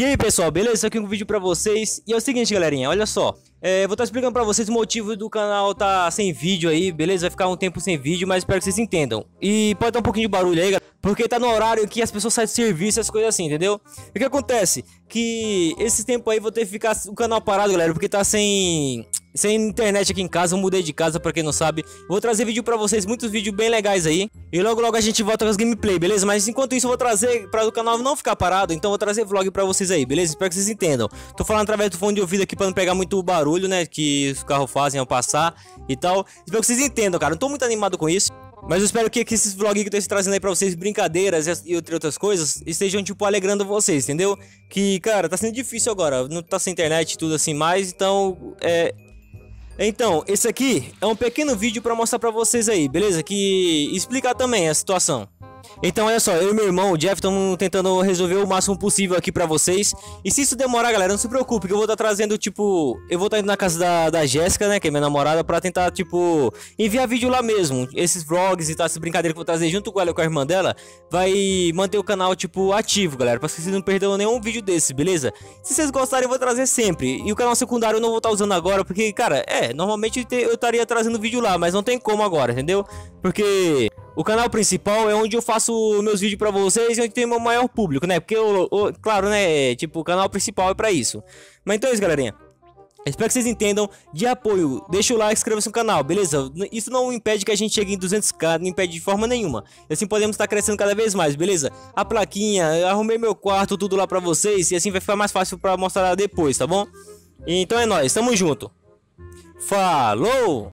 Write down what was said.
E aí pessoal, beleza? Aqui é um vídeo pra vocês E é o seguinte galerinha, olha só é, Vou estar tá explicando pra vocês o motivo do canal tá sem vídeo aí, beleza? Vai ficar um tempo sem vídeo, mas espero que vocês entendam E pode dar um pouquinho de barulho aí, galera Porque tá no horário que as pessoas saem de serviço, essas coisas assim, entendeu? O que acontece? Que esse tempo aí vou ter que ficar o canal parado, galera Porque tá sem sem internet aqui em casa, eu mudei de casa pra quem não sabe Vou trazer vídeo pra vocês, muitos vídeos bem legais aí E logo logo a gente volta com as gameplay, beleza? Mas enquanto isso eu vou trazer, pra o canal não ficar parado Então eu vou trazer vlog pra vocês aí, beleza? Espero que vocês entendam Tô falando através do fone de ouvido aqui pra não pegar muito barulho, né? Que os carros fazem ao passar e tal Espero que vocês entendam, cara, não tô muito animado com isso mas eu espero que, que esses vlogs que eu tô trazendo aí pra vocês, brincadeiras e, outras coisas, estejam, tipo, alegrando vocês, entendeu? Que, cara, tá sendo difícil agora, não tá sem internet e tudo assim mais, então, é, então, esse aqui é um pequeno vídeo para mostrar para vocês aí, beleza? Que explicar também a situação. Então olha só, eu e meu irmão, o Jeff, estamos tentando resolver o máximo possível aqui pra vocês E se isso demorar, galera, não se preocupe que eu vou estar tá trazendo, tipo Eu vou estar tá indo na casa da, da Jéssica, né, que é minha namorada Pra tentar, tipo, enviar vídeo lá mesmo Esses vlogs e tal, essa brincadeira que eu vou trazer junto com ela e com a irmã dela Vai manter o canal, tipo, ativo, galera Pra vocês não perderem nenhum vídeo desse, beleza? Se vocês gostarem, eu vou trazer sempre E o canal secundário eu não vou estar tá usando agora Porque, cara, é, normalmente eu estaria trazendo vídeo lá Mas não tem como agora, entendeu? Porque o canal principal é onde eu faço meus vídeos pra vocês e onde tem meu maior público, né? Porque, eu, eu, claro, né? Tipo, o canal principal é pra isso. Mas então é isso, galerinha. Espero que vocês entendam de apoio. Deixa o like, inscreva-se no canal, beleza? Isso não impede que a gente chegue em 200k, não impede de forma nenhuma. E assim podemos estar crescendo cada vez mais, beleza? A plaquinha, arrumei meu quarto, tudo lá pra vocês. E assim vai ficar mais fácil pra mostrar depois, tá bom? Então é nóis, tamo junto. Falou!